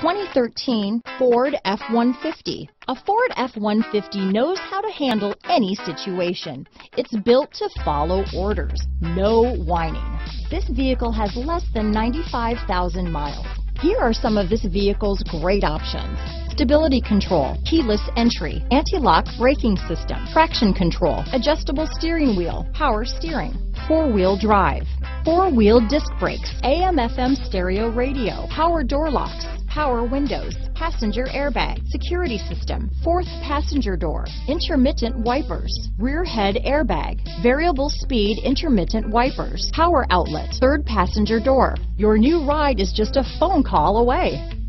2013 Ford F-150. A Ford F-150 knows how to handle any situation. It's built to follow orders, no whining. This vehicle has less than 95,000 miles. Here are some of this vehicle's great options. Stability control, keyless entry, anti-lock braking system, traction control, adjustable steering wheel, power steering, four-wheel drive, four-wheel disc brakes, AM FM stereo radio, power door locks, power windows, passenger airbag, security system, fourth passenger door, intermittent wipers, rear head airbag, variable speed intermittent wipers, power outlet, third passenger door. Your new ride is just a phone call away.